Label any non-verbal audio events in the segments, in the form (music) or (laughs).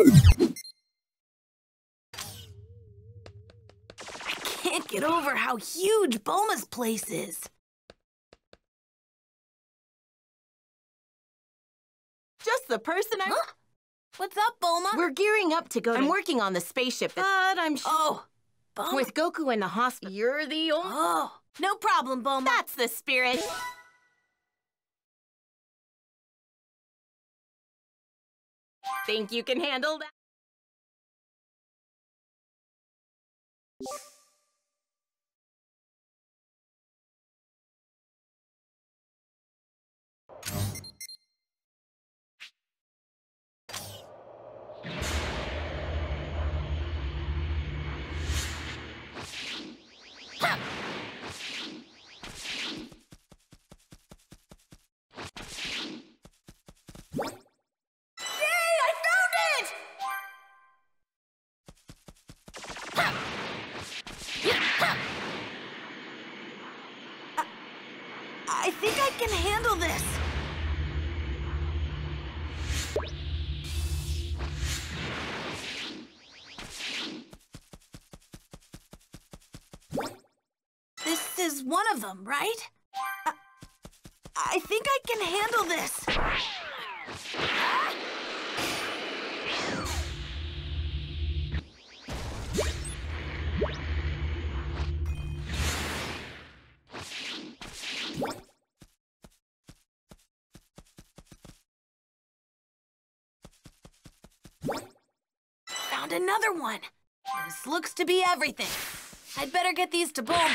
I can't get over how huge Bulma's place is. Just the person I... Huh? What's up, Bulma? We're gearing up to go I'm I'm working on the spaceship, but I'm sure... Oh, Bulma. With Goku in the hospital, you're the only... Oh, no problem, Bulma. That's the spirit. Think you can handle that? I think I can handle this. This is one of them, right? I, I think I can handle this. Found another one. This looks to be everything. I'd better get these to Bulma.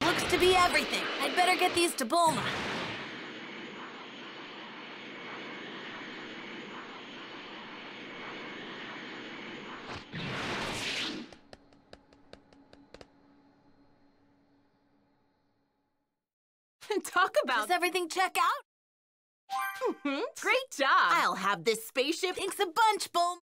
Looks to be everything. I'd better get these to Bulma. (laughs) Talk about... Does everything check out? Mhm. Great job. I'll have this spaceship... Thanks a bunch, Bulma.